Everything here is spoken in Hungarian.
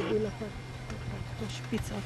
ogóle to, to, to szpica od